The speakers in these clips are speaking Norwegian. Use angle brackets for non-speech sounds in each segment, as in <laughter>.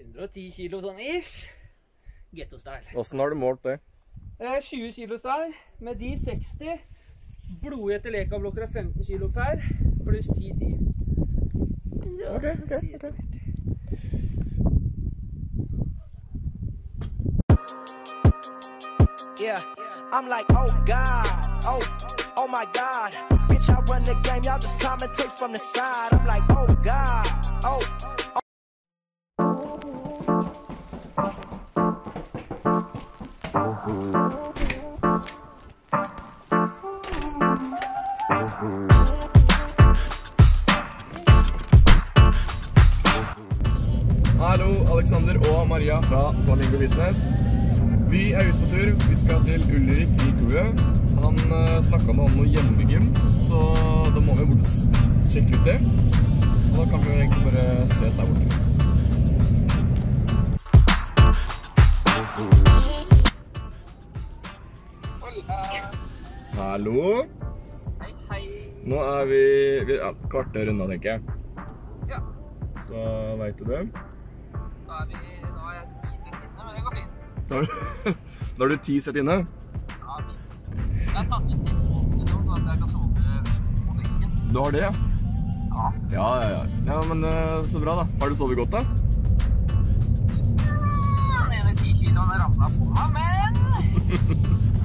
110 kilo sånn ish. Getto-style. Åssen har du målt det? Eh, 20 kilo style. Med de 60. Blodhete lekablokker er 15 kilo per, pluss 10 10. Ok, ok, ok. Yeah, I'm like, oh God, oh, oh my God. Bitch, I run the game, y'all just commentate from the side. I'm like, oh God, oh. Hallo, Alexander og Maria fra Flamingo Fitness. Vi er ute på tur. Vi skal til Ulrik i crewet. Han uh, snakka nå om noe hjemmegym, så da må vi bort og sjekke ut det. Og da kan vi egentlig bare ses der borte. Hallo. Hei, hei. Nå er vi, vi ja, kvarter unna, tenker jeg. Ja, Så veit du det. da er vi Nå er jeg ti sett inne, men det går fint. Da du, <laughs> da er du ti sett inne. Ja, fint. Jeg har tatt ut tempo, liksom, sånn at jeg kan sove på benken. Du har det, ja? Ja. Ja, ja, ja. Ja, men eh, så bra, da. Har du sovet godt, da? Den ene ti kiloen ramla på meg, men <laughs>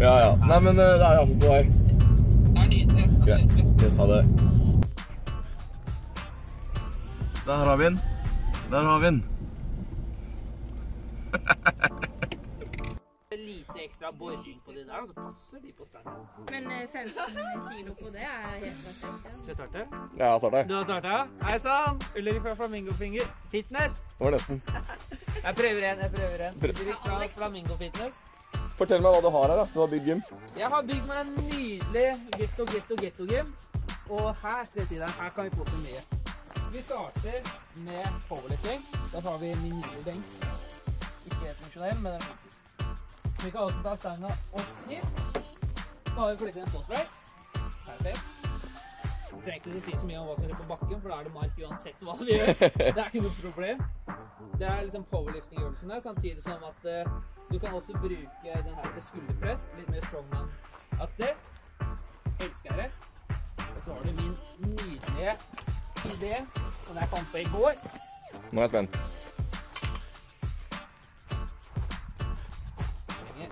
Ja, ja. Nei, men eh, det er iallfall på vei. det er nydelig. Ja, Det elsker jeg. jeg sa det. Så her har vi den. Der har vi den. Lite ekstra boring på de der, så passer de på stangen. Men eh, 15 kilo på det er helt perfekt. Starte? Ja, jeg starter. Du har starta? Hei sann! Ulrik fra Flamingo Finger Fitness. Det var nesten. Jeg prøver en, jeg prøver en. Ulrik fra Flamingo Fitness. Fortell meg hva du har her. da. Du har bygd gym. Jeg har bygd meg en nydelig getto, getto, getto-gym. Og her skal jeg si deg, her kan vi få til mye. Vi starter med powerlifting. Da tar vi min nye benk. Ikke helt funksjonell, men den funker. Vi kan også ta stanga opp hit. Så har vi flyttet en squat. Perfekt. Trenger ikke å si så mye om hva som skjer på bakken, for da er det mark uansett hva vi gjør. Det er ikke noe problem. Det er liksom powerlifting-øvelsene, samtidig som at uh, du kan også bruke den her til skulderpress, litt mer strongman-aktig. Elsker det. Og så har du min nydelige idé, som jeg fant på i går. Nå er jeg spent.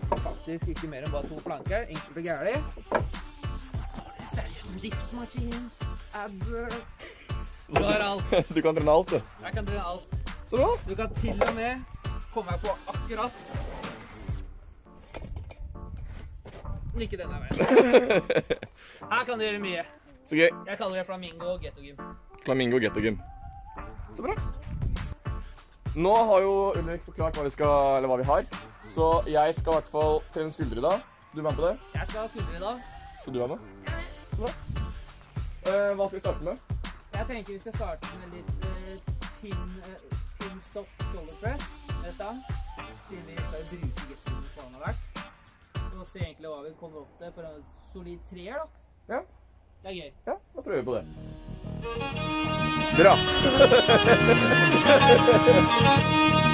trenger faktisk ikke mer enn bare to planker. Enkelt og gærlig. Så <laughs> har du seriøst en dipsmaskin, alt. Du kan trene alt, du. Jeg kan trene alt. Så bra. Du kan til og med komme meg på akkurat Ikke denne veien. <laughs> Her kan du gjøre mye. Så gøy. Jeg kaller det flamingo ghetto gym. Flamingo gettogym. Så bra. Nå har jo Ulrik forklart hva vi, skal, eller hva vi har. Så jeg skal i hvert fall trene skuldre i dag. Så du være med på det? Jeg skal ha skuldre i dag. Skal du være med? Så bra. Eh, hva skal vi starte med? Jeg tenker vi skal starte med litt eh, pin, eh, pin stop shoulder press stang. Siden vi skal bruke gettoen på annethvert. Og se egentlig hva vi kommer opp til for en solid treer, da. Ja. Det er gøy. Ja, da prøver vi på det. Bra. <laughs>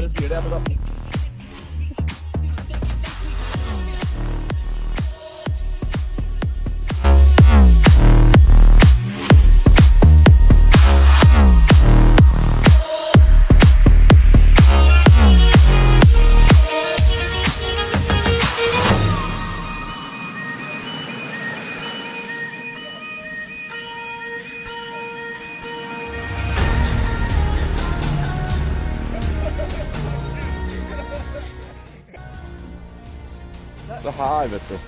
bare sier det. Her, vet du.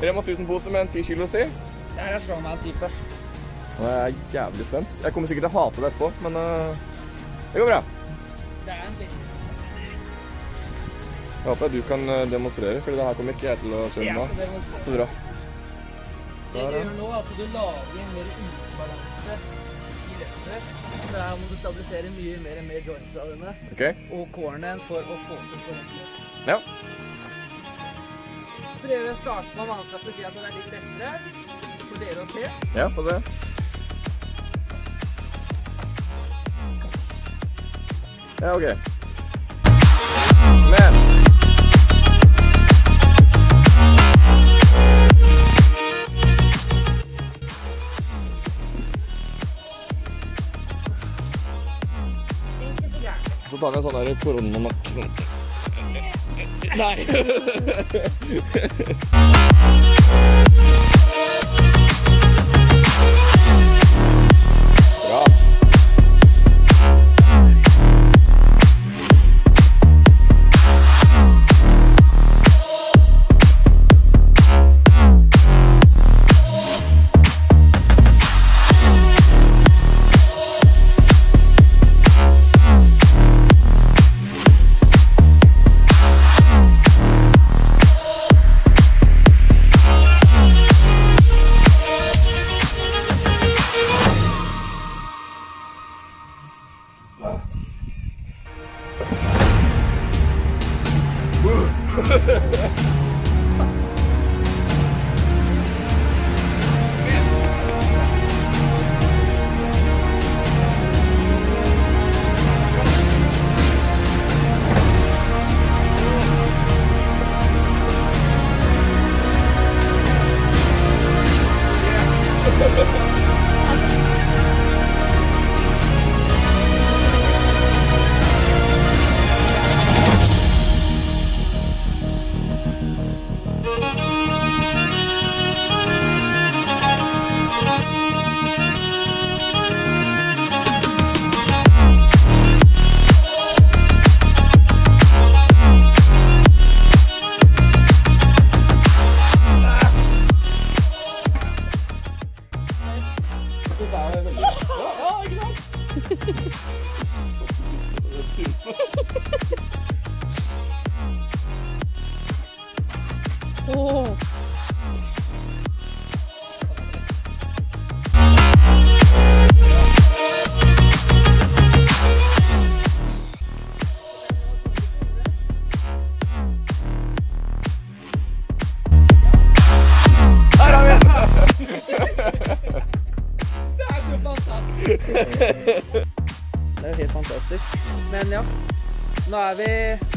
Rema 1000-pose med en 10 kilo si. Det her er strongman-type. Jeg er jævlig spent. Jeg kommer sikkert til å hate det etterpå, men uh, det går bra. Det er en liten Jeg håper at du kan eh, demonstrere, for det her kommer ikke jeg til å skjønne nå. Så bra. Det du gjør nå, er at du lager en mer ubalanse i løftet. Her må du stabilisere mye mer med jointsa dine okay. og corneren for å få til forhåndsløp. Ja. Prøve å starte på vanskeligste sida så det er litt lettere for dere å se. Ja, få se. Ja, OK. Men så tar vi en sånn koronamakk. Sånn. <laughs> Nei!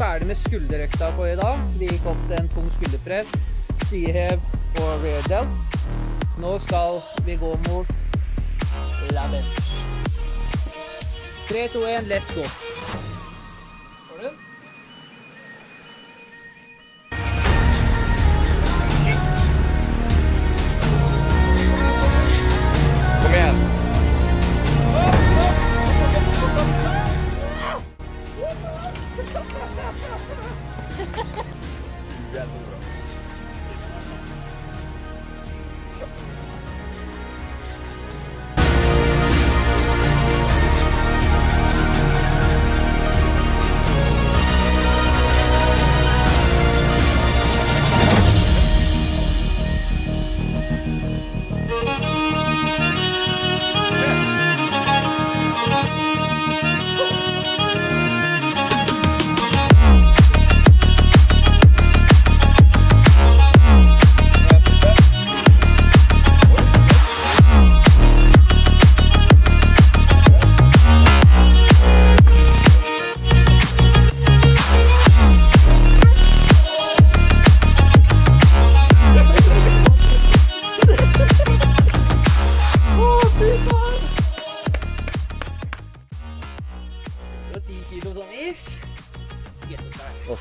Ferdig med skulderøkta på i dag. Vi gikk opp til en tung skulderpress, sidehev og rear delt. Nå skal vi gå mot la 3, 2, 1, let's go.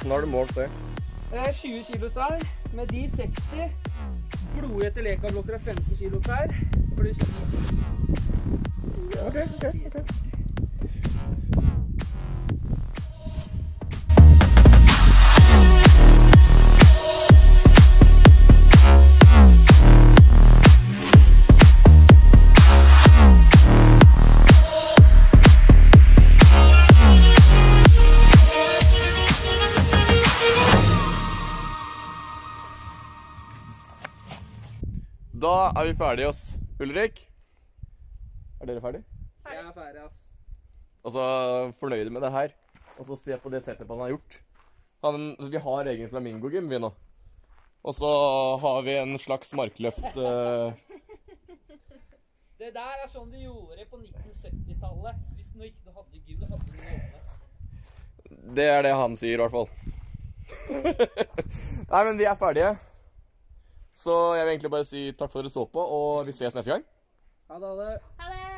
Åssen har du målt det? Det er 20 kg der, med de 60. Blodhete lekablokker er 15 kilo per, pluss 10. Ok, ok, ok. er vi ferdige, ass. Ulrik? Er dere ferdige? Jeg er ferdig, ass. Altså, fornøyde med det her. Og så se på det setupet han har gjort. Han, vi har egen flamingo-gym, vi nå. Og så har vi en slags markløft Uh, <laughs> Det der er sånn de gjorde på 1970-tallet. Hvis du ikke hadde gym, du hadde noe jobbe. Det er det han sier, i hvert fall. <laughs> Nei, men vi er ferdige. Så jeg vil egentlig bare si takk for at dere så på, og vi ses neste gang. Ha det. Ha det. Ha det!